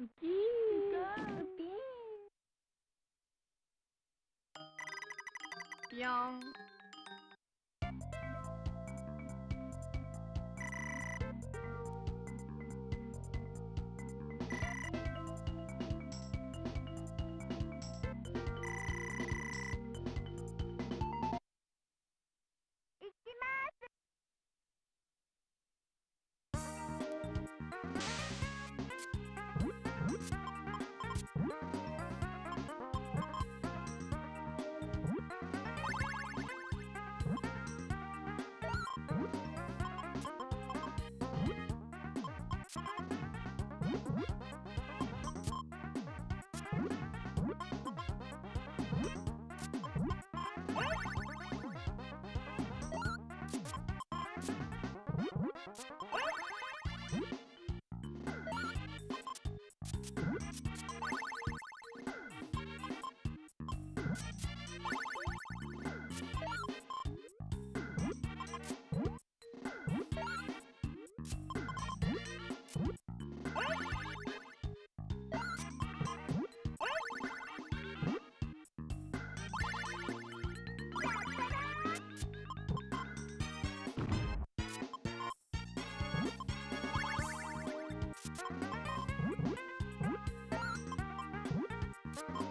喵。Woo! うん。